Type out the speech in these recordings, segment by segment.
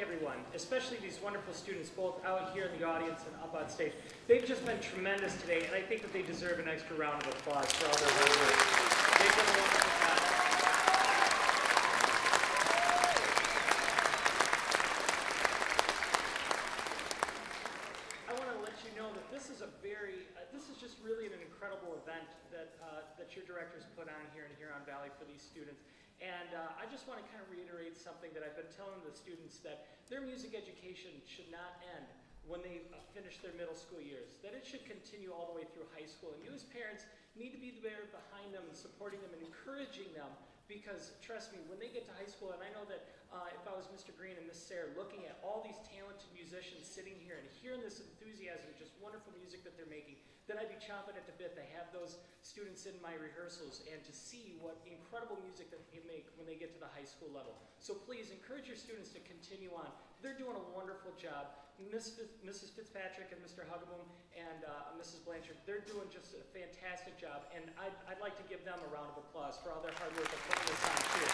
everyone, especially these wonderful students, both out here in the audience and up on stage. They've just been tremendous today, and I think that they deserve an extra round of applause for all their hard work. They've done a wonderful job. I want to let you know that this is a very, uh, this is just really an incredible event that, uh, that your directors put on here in Huron Valley for these students. And uh, I just want to kind of reiterate something that I've been telling the students that their music education should not end when they uh, finish their middle school years, that it should continue all the way through high school. And you as parents need to be there behind them and supporting them and encouraging them because trust me, when they get to high school, and I know that uh, if I was Mr. Green and Miss Sarah looking at all these talented musicians sitting here and hearing this enthusiasm, just wonderful music that they're making, then I'd be chomping at the bit to have those students in my rehearsals and to see what incredible music that they make when they get to the high school level. So please encourage your students to continue on. They're doing a wonderful job. Miss Mrs. Fitzpatrick and Mr. Huggaboom and uh, Mrs. Blanchard, they're doing just a fantastic job, and I'd, I'd like to give them a round of applause for all their hard work of putting this on too.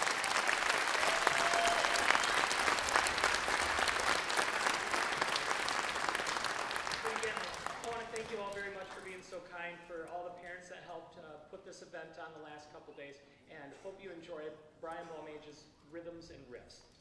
So again, I want to thank you all very much for being so kind, for all the parents that helped uh, put this event on the last couple days, and hope you enjoy Brian Balmages' Rhythms and Riffs.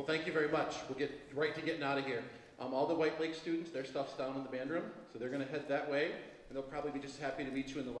Well, thank you very much. We'll get right to getting out of here. Um, all the White Lake students, their stuff's down in the band room, so they're gonna head that way, and they'll probably be just happy to meet you in the